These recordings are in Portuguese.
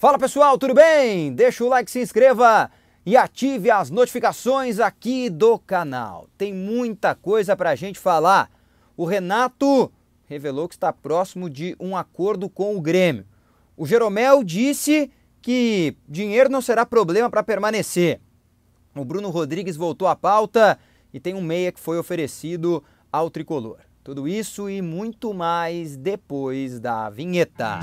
Fala pessoal, tudo bem? Deixa o like, se inscreva e ative as notificações aqui do canal. Tem muita coisa para a gente falar. O Renato revelou que está próximo de um acordo com o Grêmio. O Jeromel disse que dinheiro não será problema para permanecer. O Bruno Rodrigues voltou à pauta e tem um meia que foi oferecido ao tricolor. Tudo isso e muito mais depois da vinheta.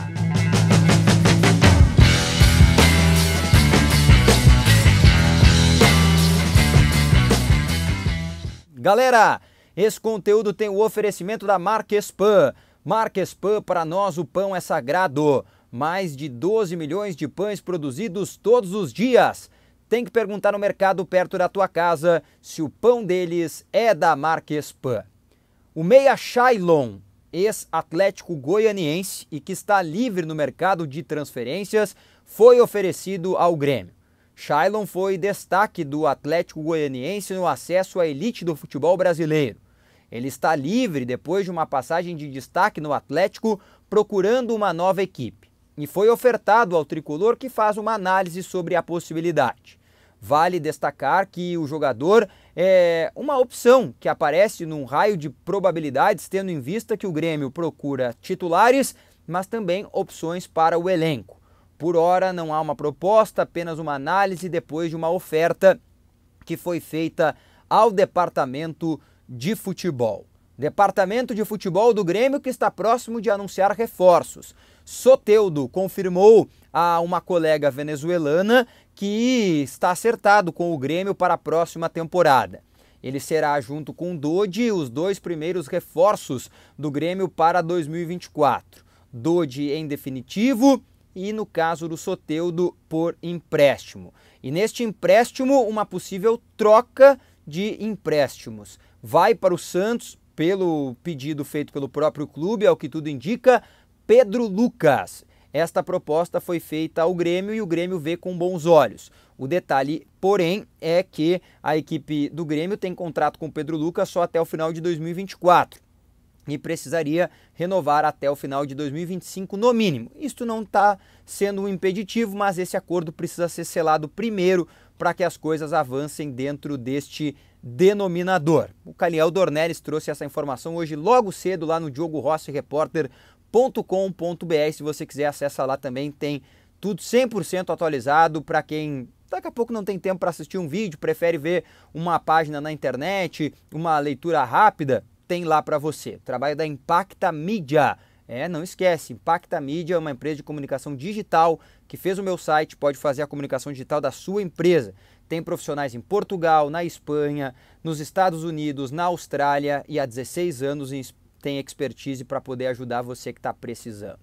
Galera, esse conteúdo tem o oferecimento da Marquespan. Marquespan, para nós o pão é sagrado. Mais de 12 milhões de pães produzidos todos os dias. Tem que perguntar no mercado perto da tua casa se o pão deles é da Marquespan. O meia Shailon, ex-atlético goianiense e que está livre no mercado de transferências, foi oferecido ao Grêmio. Shailon foi destaque do Atlético Goianiense no acesso à elite do futebol brasileiro. Ele está livre depois de uma passagem de destaque no Atlético, procurando uma nova equipe. E foi ofertado ao tricolor que faz uma análise sobre a possibilidade. Vale destacar que o jogador é uma opção que aparece num raio de probabilidades, tendo em vista que o Grêmio procura titulares, mas também opções para o elenco. Por hora não há uma proposta, apenas uma análise depois de uma oferta que foi feita ao departamento de futebol. Departamento de futebol do Grêmio que está próximo de anunciar reforços. Soteudo confirmou a uma colega venezuelana que está acertado com o Grêmio para a próxima temporada. Ele será, junto com Dodi, os dois primeiros reforços do Grêmio para 2024. Dodi em definitivo e no caso do Soteudo por empréstimo. E neste empréstimo, uma possível troca de empréstimos. Vai para o Santos, pelo pedido feito pelo próprio clube, ao que tudo indica, Pedro Lucas. Esta proposta foi feita ao Grêmio e o Grêmio vê com bons olhos. O detalhe, porém, é que a equipe do Grêmio tem contrato com Pedro Lucas só até o final de 2024 e precisaria renovar até o final de 2025 no mínimo. Isto não está sendo um impeditivo, mas esse acordo precisa ser selado primeiro para que as coisas avancem dentro deste denominador. O Caliel Dornelles trouxe essa informação hoje logo cedo lá no Diogo Rossi Repórter.com.br. Se você quiser acessa lá também, tem tudo 100% atualizado para quem daqui a pouco não tem tempo para assistir um vídeo, prefere ver uma página na internet, uma leitura rápida tem lá para você. Trabalho da Impacta Mídia. É, não esquece, Impacta Mídia é uma empresa de comunicação digital que fez o meu site, pode fazer a comunicação digital da sua empresa. Tem profissionais em Portugal, na Espanha, nos Estados Unidos, na Austrália e há 16 anos tem expertise para poder ajudar você que está precisando.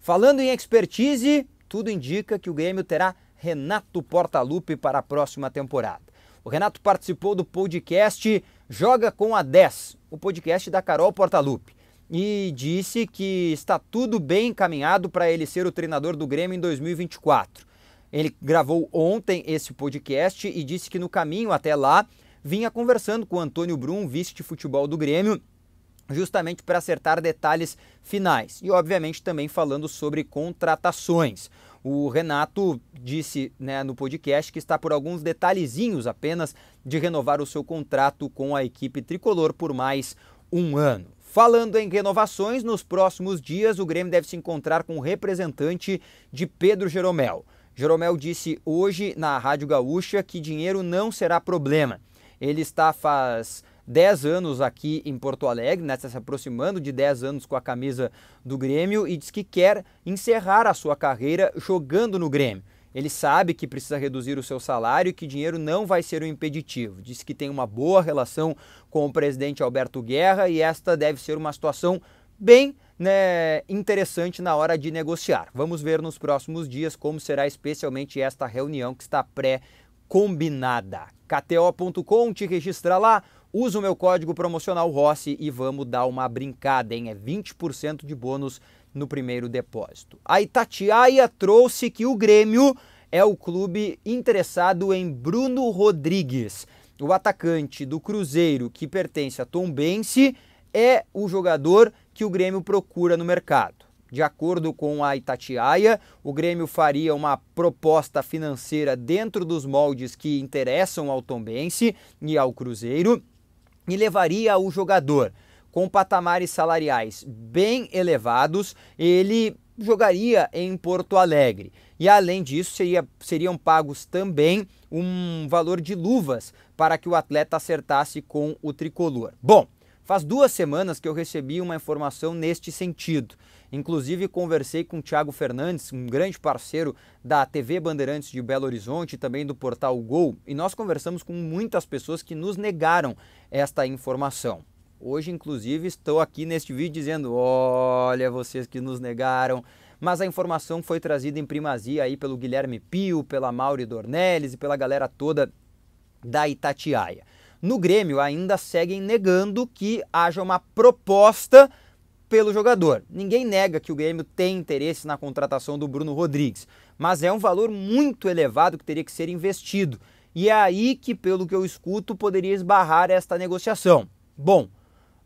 Falando em expertise, tudo indica que o Grêmio terá Renato Portaluppi para a próxima temporada. O Renato participou do podcast Joga com a 10, o podcast da Carol Portaluppi, e disse que está tudo bem encaminhado para ele ser o treinador do Grêmio em 2024. Ele gravou ontem esse podcast e disse que no caminho até lá vinha conversando com o Antônio Brum, vice de futebol do Grêmio, justamente para acertar detalhes finais e, obviamente, também falando sobre contratações. O Renato disse né, no podcast que está por alguns detalhezinhos apenas de renovar o seu contrato com a equipe tricolor por mais um ano. Falando em renovações, nos próximos dias o Grêmio deve se encontrar com o representante de Pedro Jeromel. Jeromel disse hoje na Rádio Gaúcha que dinheiro não será problema. Ele está faz 10 anos aqui em Porto Alegre, né, está se aproximando de 10 anos com a camisa do Grêmio e diz que quer encerrar a sua carreira jogando no Grêmio. Ele sabe que precisa reduzir o seu salário e que dinheiro não vai ser um impeditivo. Diz que tem uma boa relação com o presidente Alberto Guerra e esta deve ser uma situação bem né, interessante na hora de negociar. Vamos ver nos próximos dias como será especialmente esta reunião que está pré-combinada. KTO.com, te registra lá, Usa o meu código promocional Rossi e vamos dar uma brincada, hein? É 20% de bônus no primeiro depósito. A Itatiaia trouxe que o Grêmio é o clube interessado em Bruno Rodrigues. O atacante do Cruzeiro, que pertence a Tom Bense, é o jogador que o Grêmio procura no mercado. De acordo com a Itatiaia, o Grêmio faria uma proposta financeira dentro dos moldes que interessam ao Tombense e ao Cruzeiro e levaria o jogador com patamares salariais bem elevados, ele jogaria em Porto Alegre. E além disso, seria, seriam pagos também um valor de luvas para que o atleta acertasse com o tricolor. Bom, faz duas semanas que eu recebi uma informação neste sentido. Inclusive, conversei com o Thiago Fernandes, um grande parceiro da TV Bandeirantes de Belo Horizonte também do portal Gol, e nós conversamos com muitas pessoas que nos negaram esta informação. Hoje, inclusive, estou aqui neste vídeo dizendo: olha, vocês que nos negaram. Mas a informação foi trazida em primazia aí pelo Guilherme Pio, pela Mauri Dornelles e pela galera toda da Itatiaia. No Grêmio ainda seguem negando que haja uma proposta pelo jogador. Ninguém nega que o Grêmio tem interesse na contratação do Bruno Rodrigues, mas é um valor muito elevado que teria que ser investido. E é aí que, pelo que eu escuto, poderia esbarrar esta negociação. Bom,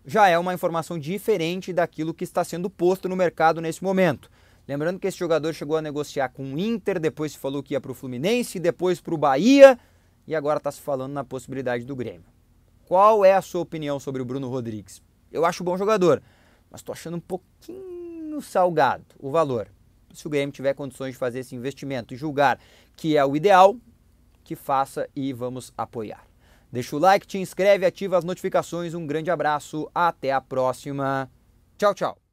já é uma informação diferente daquilo que está sendo posto no mercado nesse momento. Lembrando que esse jogador chegou a negociar com o Inter, depois se falou que ia para o Fluminense, depois para o Bahia e agora está se falando na possibilidade do Grêmio. Qual é a sua opinião sobre o Bruno Rodrigues? Eu acho bom jogador, mas estou achando um pouquinho salgado o valor. Se o Grêmio tiver condições de fazer esse investimento e julgar que é o ideal, que faça e vamos apoiar. Deixa o like, te inscreve, ativa as notificações. Um grande abraço, até a próxima. Tchau, tchau.